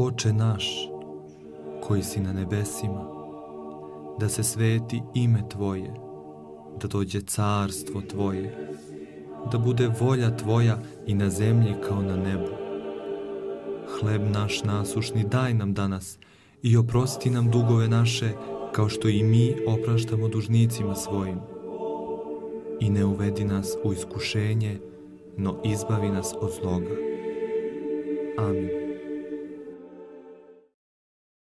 Oče naš, koji si na nebesima, da se sveti ime Tvoje, da dođe carstvo Tvoje, da bude volja Tvoja i na zemlji kao na nebu. Hleb naš nasušni daj nam danas i oprosti nam dugove naše kao što i mi opraštamo dužnicima svojim. I ne uvedi nas u iskušenje, no izbavi nas od zloga. Amin.